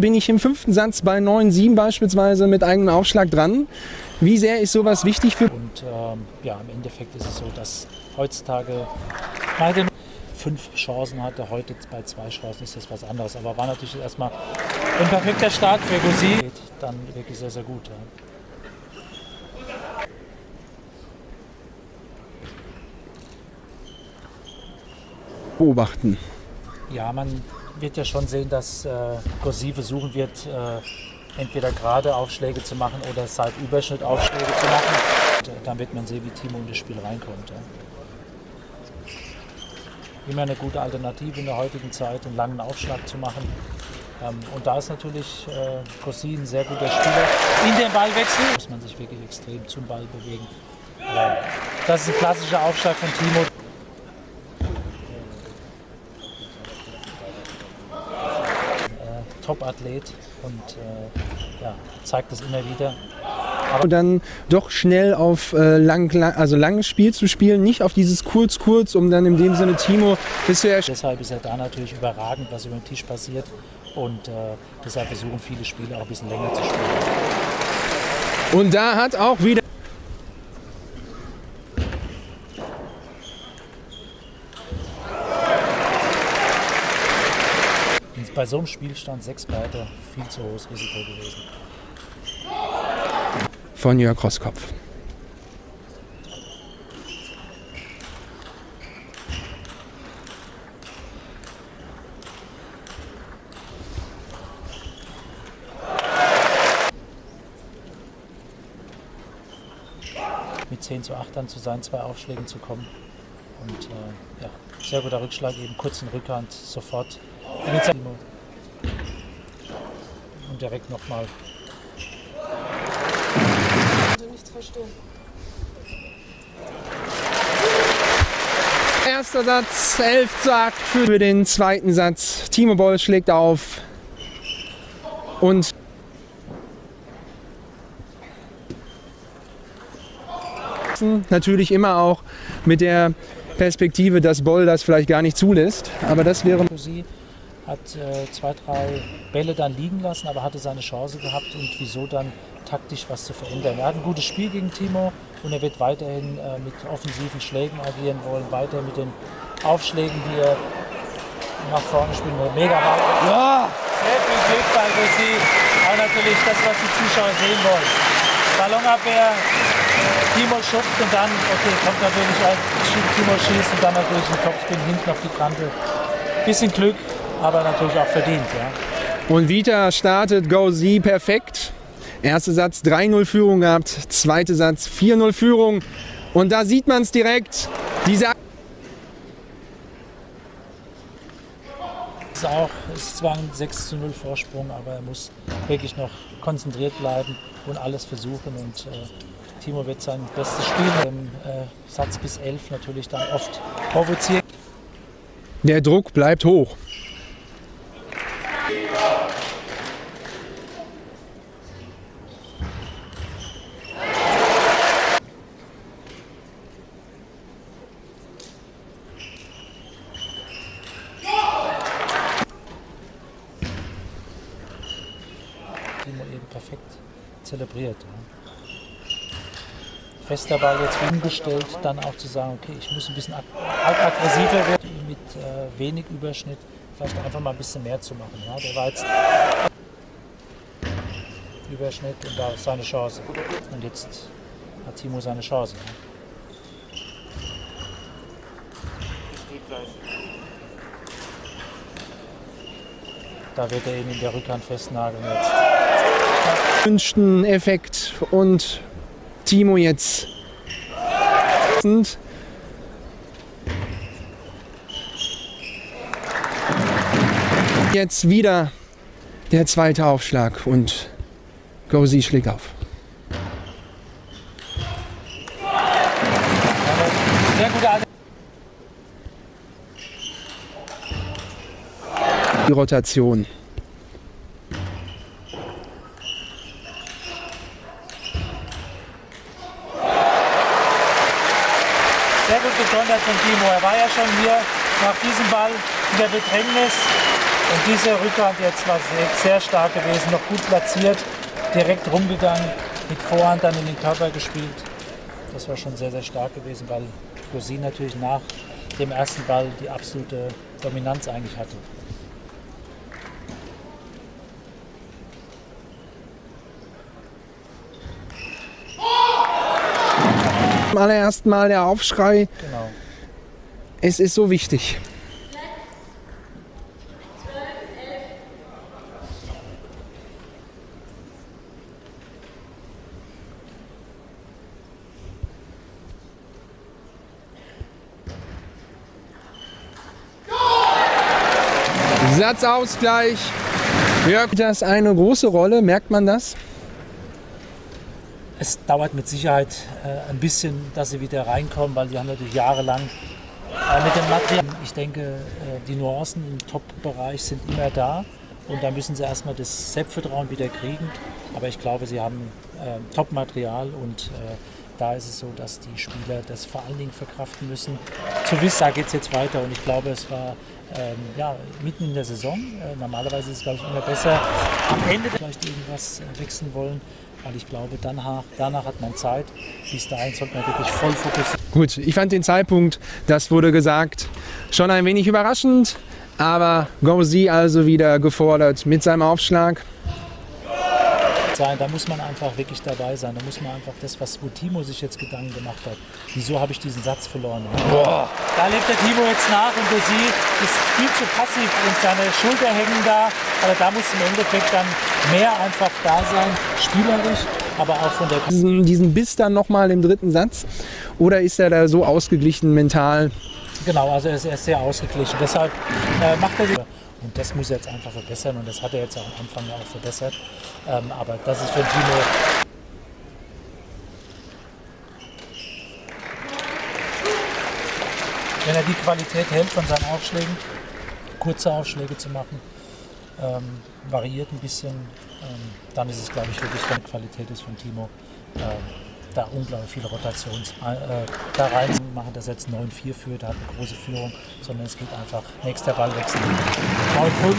bin ich im fünften Satz bei 9-7 beispielsweise mit eigenem Aufschlag dran. Wie sehr ist sowas wichtig für... Und ähm, ja, im Endeffekt ist es so, dass heutzutage beide fünf Chancen hatte. Heute bei zwei Chancen ist das was anderes. Aber war natürlich erstmal ein perfekter Start für Gossi. Dann wirklich sehr, sehr gut. Ja. beobachten. Ja, man wird ja schon sehen, dass äh, Gossi versuchen wird, äh, entweder gerade Aufschläge zu machen oder Seitüberschnittaufschläge zu machen. Und, äh, dann wird man sehen, wie Timo in das Spiel reinkommt. Ja. Immer eine gute Alternative in der heutigen Zeit, einen langen Aufschlag zu machen. Ähm, und da ist natürlich äh, Gossi ein sehr guter Spieler. In den Ballwechsel muss man sich wirklich extrem zum Ball bewegen. Aber das ist ein klassischer Aufschlag von Timo. Top-Athlet und äh, ja, zeigt das immer wieder. Aber dann doch schnell auf äh, lang, lang, also langes Spiel zu spielen, nicht auf dieses kurz-kurz, um dann in dem Sinne Timo bisher. Deshalb ist er da natürlich überragend, was über den Tisch passiert und äh, deshalb versuchen viele Spieler auch ein bisschen länger zu spielen. Und da hat auch wieder bei so einem Spielstand sechs Breiter viel zu hohes Risiko gewesen. Von Jörg Rosskopf. Mit 10 zu 8 dann zu seinen zwei Aufschlägen zu kommen. Und äh, ja, sehr guter Rückschlag, eben kurz in Rückhand, sofort. Und direkt nochmal. Also nichts verstehen. Erster Satz, 11 zu 8 für den zweiten Satz. Timo Boll schlägt auf. Und natürlich immer auch mit der Perspektive, dass Boll das vielleicht gar nicht zulässt. Aber das wäre. Sie hat äh, zwei, drei Bälle dann liegen lassen, aber hatte seine Chance gehabt und wieso dann taktisch was zu verändern. Er hat ein gutes Spiel gegen Timo und er wird weiterhin äh, mit offensiven Schlägen agieren wollen, weiter mit den Aufschlägen, die er nach vorne spielen will. Mega weit. Ja! Sehr viel Glück bei Rossi. Auch natürlich das, was die Zuschauer sehen wollen. Ballonabwehr, Timo schupft und dann, okay, kommt natürlich ein Timo schießt und dann natürlich ein Topspin hinten auf die Kante. Bisschen Glück, aber natürlich auch verdient. Ja. Und Vita startet Go Z perfekt. Erster Satz 3-0 Führung gehabt, zweiter Satz 4-0 Führung. Und da sieht man es direkt. Diese ist auch, ist zwar ein 6 zu 0 Vorsprung, aber er muss wirklich noch konzentriert bleiben und alles versuchen. Und äh, Timo wird sein bestes Spiel im äh, Satz bis 11 natürlich dann oft provozieren. Der Druck bleibt hoch. Timo eben perfekt zelebriert. Ja. Fester Ball jetzt umgestellt, dann auch zu sagen, okay, ich muss ein bisschen ag aggressiver werden, mit äh, wenig Überschnitt, vielleicht einfach mal ein bisschen mehr zu machen. Ja. Der war jetzt Überschnitt und da ist seine Chance. Und jetzt hat Timo seine Chance. Ja. Da wird er ihn in der Rückhand festnageln jetzt. Wünschten Effekt und Timo jetzt. Jetzt wieder der zweite Aufschlag und Gozi schlägt auf. Die Rotation. Sehr gut gekontert von Timo. Er war ja schon hier nach diesem Ball in der Bedrängnis. Und diese Rückhand jetzt war sehr, stark gewesen, noch gut platziert, direkt rumgegangen, mit Vorhand dann in den Körper gespielt. Das war schon sehr, sehr stark gewesen, weil Gossi natürlich nach dem ersten Ball die absolute Dominanz eigentlich hatte. Zum allerersten Mal der Aufschrei. Genau. Es ist so wichtig. Satzausgleich. Ja, das eine große Rolle, merkt man das? Es dauert mit Sicherheit äh, ein bisschen, dass sie wieder reinkommen, weil die haben natürlich jahrelang äh, mit dem Material. Ich denke, äh, die Nuancen im Top-Bereich sind immer da und da müssen sie erstmal das Selbstvertrauen wieder kriegen. Aber ich glaube, sie haben äh, Top-Material und da ist es so, dass die Spieler das vor allen Dingen verkraften müssen. Zu wissen, geht es jetzt weiter und ich glaube, es war ähm, ja, mitten in der Saison. Äh, normalerweise ist es, glaube ich, immer besser am Ende vielleicht irgendwas wechseln wollen, weil ich glaube, danach, danach hat man Zeit. Bis dahin sollte man wirklich voll fokussieren. Gut, ich fand den Zeitpunkt, das wurde gesagt, schon ein wenig überraschend, aber Gauzy also wieder gefordert mit seinem Aufschlag. Sein. Da muss man einfach wirklich dabei sein. Da muss man einfach das, was wo Timo sich jetzt Gedanken gemacht hat. Wieso habe ich diesen Satz verloren? Da lebt der Timo jetzt nach und der sie ist viel zu passiv und seine Schulter hängen da. Aber da muss im Endeffekt dann mehr einfach da sein, spielerisch, aber auch von der Diesen, diesen Biss dann nochmal im dritten Satz. Oder ist er da so ausgeglichen mental? Genau, also er ist, er ist sehr ausgeglichen. Deshalb äh, macht er sich. Und das muss er jetzt einfach verbessern und das hat er jetzt auch am Anfang ja auch verbessert. Ähm, aber das ist für Timo. Wenn er die Qualität hält von seinen Aufschlägen, kurze Aufschläge zu machen, ähm, variiert ein bisschen, ähm, dann ist es, glaube ich, wirklich eine Qualität ist von Timo. Ähm, da unglaublich viele Rotations äh, da rein machen, dass er jetzt 9-4 führt, hat eine große Führung, sondern es geht einfach nächster Ballwechsel. 9-5.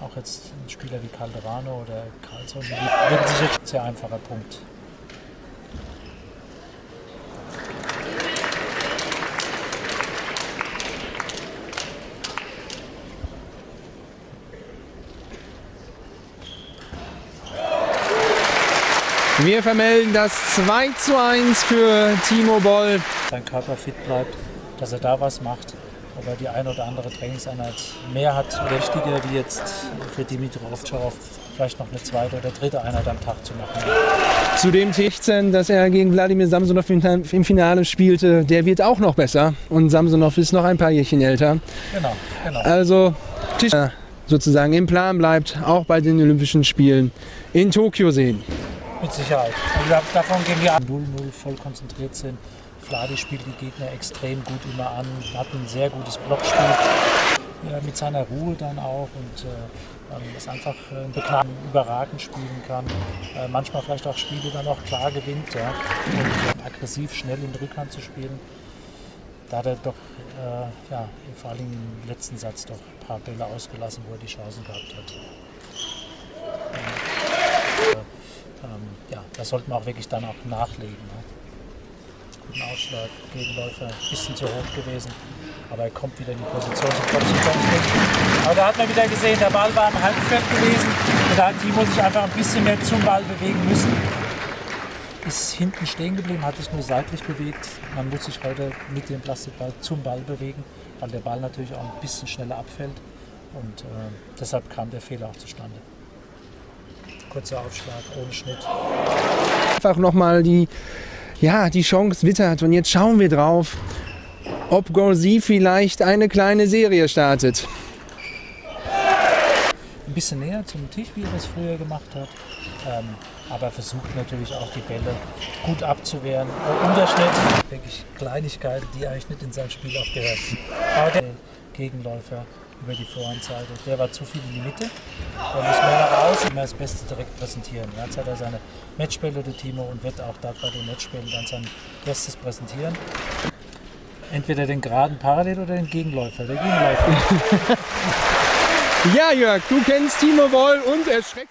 Auch jetzt ein Spieler wie Calderano oder Carlsson, die würden sich jetzt sehr einfacher Punkt. Wir vermelden das 2 zu 1 für Timo Boll. sein Körper fit bleibt, dass er da was macht. Ob er die eine oder andere Trainingseinheit mehr hat, wichtiger wie jetzt für Dimitri Ovtcharov vielleicht noch eine zweite oder dritte Einheit am Tag zu machen. Zu dem 16, dass er gegen Wladimir Samsonov im im Finale spielte, der wird auch noch besser. Und Samsonov ist noch ein paar Jährchen älter. Genau, genau. Also Tisch sozusagen im Plan bleibt, auch bei den Olympischen Spielen in Tokio sehen. Mit Sicherheit. Also da- davon gehen wir 0-0 voll konzentriert sind. Fladi spielt die Gegner extrem gut immer an, hat ein sehr gutes Blockspiel. Ja, mit seiner Ruhe dann auch und äh, ähm, das einfach äh, ein Beknacken überragend spielen kann. Äh, manchmal vielleicht auch Spiele dann auch klar gewinnt. Ja. Und äh, aggressiv, schnell in Rückhand zu spielen. Da hat er doch, äh, ja, vor allem im letzten Satz doch ein paar Bälle ausgelassen, wo er die Chancen gehabt hat. Ähm, ja, da sollten wir auch wirklich dann auch nachlegen. Ne? Guten Ausschlag, Gegenläufer, ein bisschen zu hoch gewesen, aber er kommt wieder in die Position zum Kopf zu kommen. Aber da hat man wieder gesehen, der Ball war im Halbfeld gewesen und da hat Timo sich einfach ein bisschen mehr zum Ball bewegen müssen. Ist hinten stehen geblieben, hat sich nur seitlich bewegt. Man muss sich heute mit dem Plastikball zum Ball bewegen, weil der Ball natürlich auch ein bisschen schneller abfällt und äh, deshalb kam der Fehler auch zustande. Kurzer Aufschlag, ohne Schnitt. Einfach nochmal die, ja, die Chance wittert. Und jetzt schauen wir drauf, ob Gorsi vielleicht eine kleine Serie startet. ein bisschen näher zum Tisch, wie er das früher gemacht hat. Ähm, aber versucht natürlich auch die Bälle gut abzuwehren. Äh, Unterschnitt, denke ich, Kleinigkeiten, die eigentlich nicht in sein Spiel auch gehören. Aber der Gegenläufer über die Vorhandseite. Der war zu viel in die Mitte. Der muss mehr nach außen, mehr das Beste direkt präsentieren. Jetzt hat er seine Matchbälle, der Timo, und wird auch da bei den Matchbällen dann sein Bestes präsentieren. Entweder den geraden Parallel oder den Gegenläufer. Der Gegenläufer. Ja, Jörg, du kennst Timo Woll und erschreckend.